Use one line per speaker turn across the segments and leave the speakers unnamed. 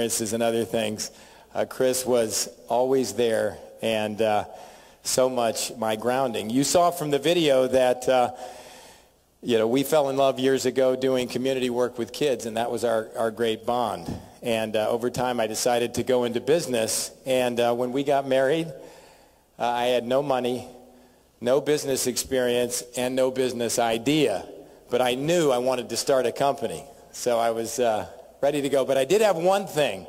and other things. Uh, Chris was always there and uh, so much my grounding. You saw from the video that, uh, you know, we fell in love years ago doing community work with kids, and that was our, our great bond. And uh, over time, I decided to go into business. And uh, when we got married, uh, I had no money, no business experience, and no business idea. But I knew I wanted to start a company. So I was ready to go. But I did have one thing,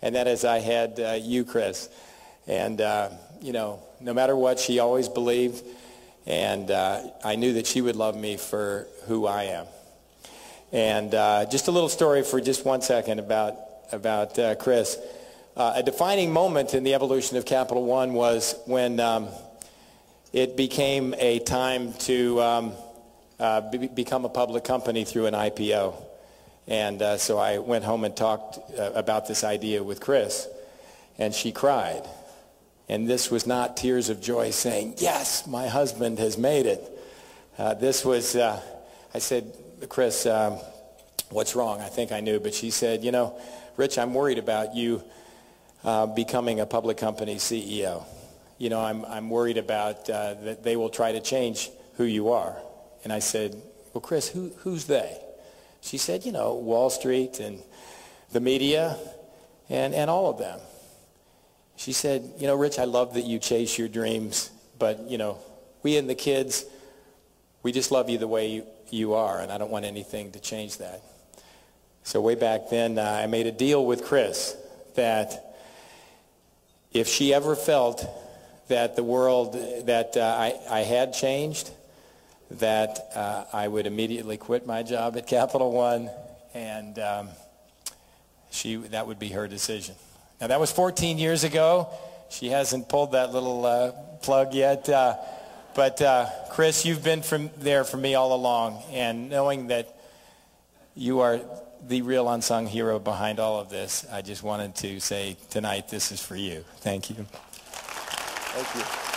and that is I had uh, you, Chris. And, uh, you know, no matter what, she always believed. And uh, I knew that she would love me for who I am. And uh, just a little story for just one second about, about uh, Chris. Uh, a defining moment in the evolution of Capital One was when um, it became a time to um, be- become a public company through an IPO. And uh, so I went home and talked uh, about this idea with Chris, and she cried. And this was not tears of joy saying, yes, my husband has made it. Uh, this was, uh, I said, Chris, um, what's wrong? I think I knew, but she said, you know, Rich, I'm worried about you uh, becoming a public company CEO. You know, I'm, I'm worried about uh, that they will try to change who you are. And I said, well, Chris, who, who's they? She said, you know, Wall Street and the media and, and all of them. She said, you know, Rich, I love that you chase your dreams, but, you know, we and the kids, we just love you the way you, you are, and I don't want anything to change that. So way back then, uh, I made a deal with Chris that if she ever felt that the world that uh, I, I had changed, that uh, I would immediately quit my job at Capital One, and um, she that would be her decision. Now that was 14 years ago. She hasn't pulled that little uh, plug yet, uh, but uh, Chris, you've been from there for me all along, and knowing that you are the real unsung hero behind all of this, I just wanted to say tonight, this is for you. Thank you. Thank you.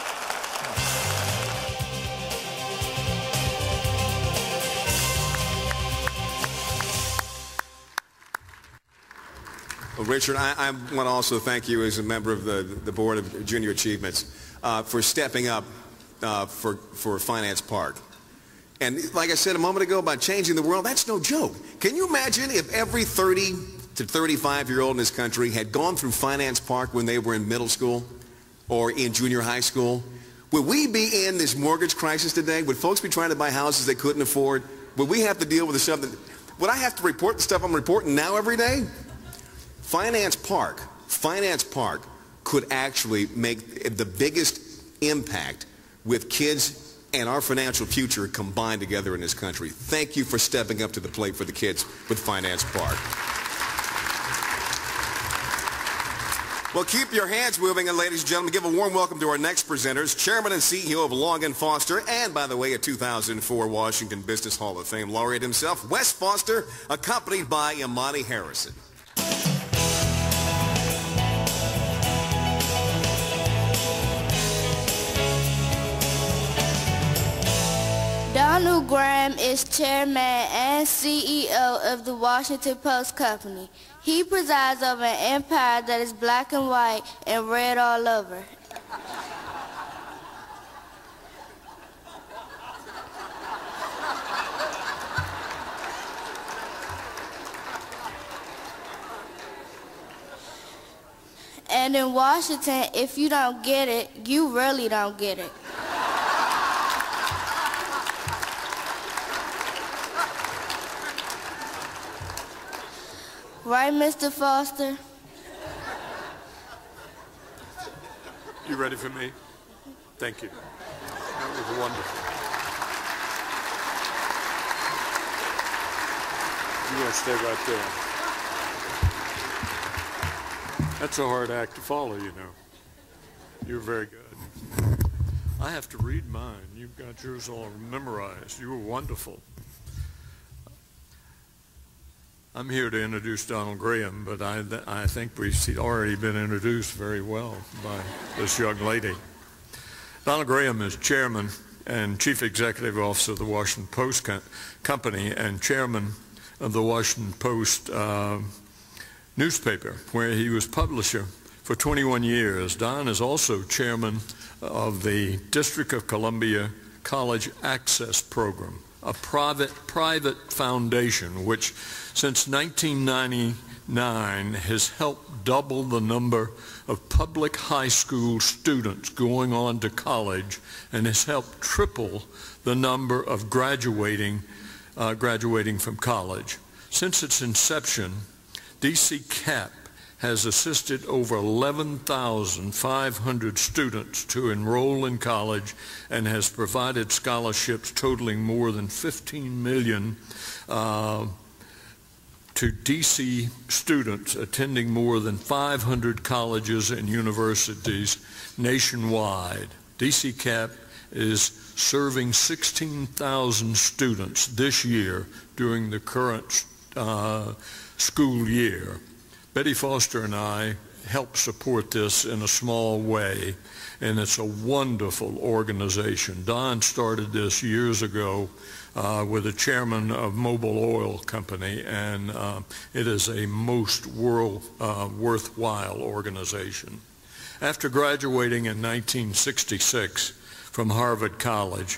Well, Richard, I, I want to also thank you as a member of the, the Board of Junior Achievements uh, for stepping up uh, for, for Finance Park. And like I said a moment ago about changing the world, that's no joke. Can you imagine if every 30 to 35 year old in this country had gone through Finance Park when they were in middle school or in junior high school? Would we be in this mortgage crisis today? Would folks be trying to buy houses they couldn't afford? Would we have to deal with the stuff that, would I have to report the stuff I'm reporting now every day? Finance Park, Finance Park could actually make the biggest impact with kids and our financial future combined together in this country. Thank you for stepping up to the plate for the kids with Finance Park. Well, keep your hands moving, and ladies and gentlemen, give a warm welcome to our next presenters, Chairman and CEO of Long Foster, and by the way, a 2004 Washington Business Hall of Fame laureate himself, Wes Foster, accompanied by Imani Harrison.
Donald Graham is chairman and CEO of the Washington Post Company. He presides over an empire that is black and white and red all over. And in Washington, if you don't get it, you really don't get it. Right, Mr. Foster?
You ready for me? Thank you. That was wonderful. You want to stay right there. That's a hard act to follow, you know. You're very good. I have to read mine. You've got yours all memorized. You were wonderful. I'm here to introduce Donald Graham, but I, I think we've already been introduced very well by this young lady. Donald Graham is chairman and chief executive officer of the Washington Post Co- Company and chairman of the Washington Post uh, newspaper where he was publisher for 21 years. Don is also chairman of the District of Columbia College Access Program, a private, private foundation which since 1999 has helped double the number of public high school students going on to college and has helped triple the number of graduating, uh, graduating from college. Since its inception, DC CAP has assisted over 11,500 students to enroll in college and has provided scholarships totaling more than 15 million uh, to DC students attending more than 500 colleges and universities nationwide. DC CAP is serving 16,000 students this year during the current uh, school year. Betty Foster and I help support this in a small way, and it's a wonderful organization. Don started this years ago uh, with the chairman of Mobil Oil Company, and uh, it is a most world, uh, worthwhile organization. After graduating in 1966 from Harvard College,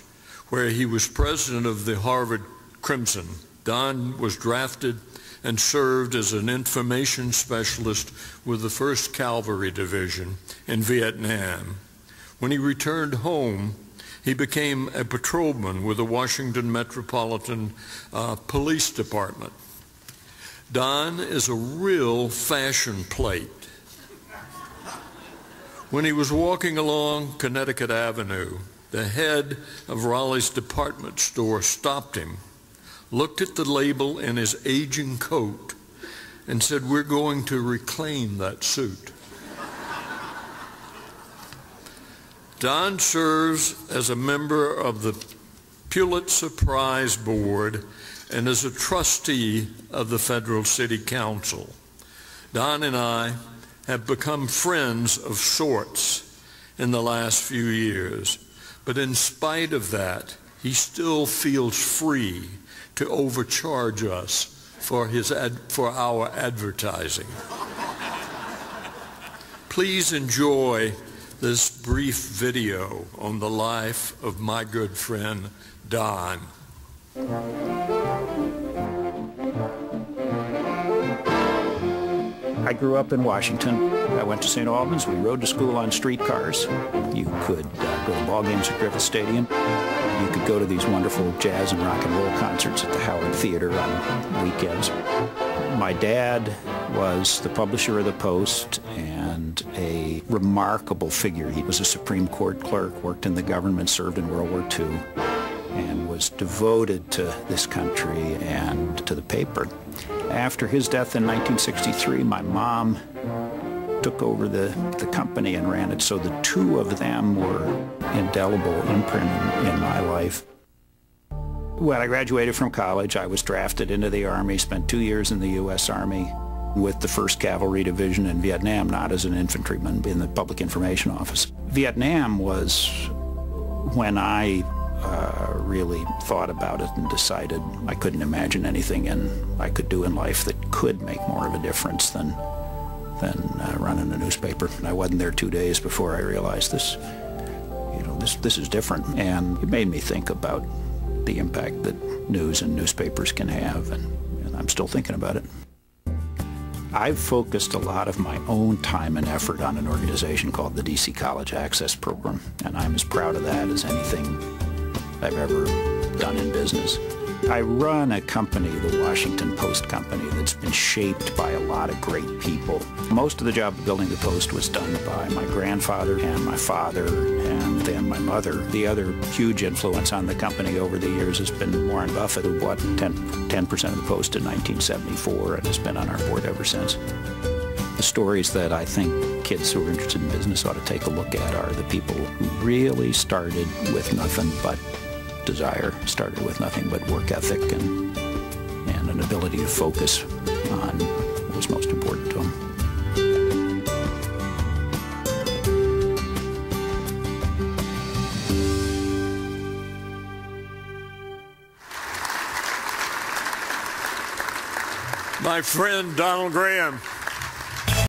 where he was president of the Harvard Crimson, Don was drafted and served as an information specialist with the 1st Cavalry Division in Vietnam. When he returned home, he became a patrolman with the Washington Metropolitan uh, Police Department. Don is a real fashion plate. When he was walking along Connecticut Avenue, the head of Raleigh's department store stopped him looked at the label in his aging coat and said, we're going to reclaim that suit. Don serves as a member of the Pulitzer Prize Board and as a trustee of the Federal City Council. Don and I have become friends of sorts in the last few years, but in spite of that, he still feels free to overcharge us for, his for our advertising. Please enjoy this brief video on the life of my good friend Don.
I grew up in Washington. I went to St. Albans. We rode to school on streetcars. You could uh, go to ball games at Griffith Stadium. You could go to these wonderful jazz and rock and roll concerts at the Howard Theater on weekends. My dad was the publisher of the Post and a remarkable figure. He was a Supreme Court clerk, worked in the government, served in World War II, and was devoted to this country and to the paper. After his death in 1963, my mom took over the, the company and ran it. So the two of them were indelible imprint in my life. When I graduated from college, I was drafted into the Army, spent two years in the U.S. Army with the 1st Cavalry Division in Vietnam, not as an infantryman in the Public Information Office. Vietnam was when I uh, really thought about it and decided I couldn't imagine anything in, I could do in life that could make more of a difference than, than uh, running a newspaper. And I wasn't there two days before I realized this, you know, this, this is different. And it made me think about the impact that news and newspapers can have, and, and I'm still thinking about it. I've focused a lot of my own time and effort on an organization called the DC College Access Program, and I'm as proud of that as anything I've ever done in business. I run a company, the Washington Post Company, that's been shaped by a lot of great people. Most of the job of building the Post was done by my grandfather and my father and then my mother. The other huge influence on the company over the years has been Warren Buffett, who bought 10, percent of the Post in 1974 and has been on our board ever since. The stories that I think kids who are interested in business ought to take a look at are the people who really started with nothing but desire started with nothing but work ethic and, and an ability to focus on what was most important to him.
My friend Donald Graham.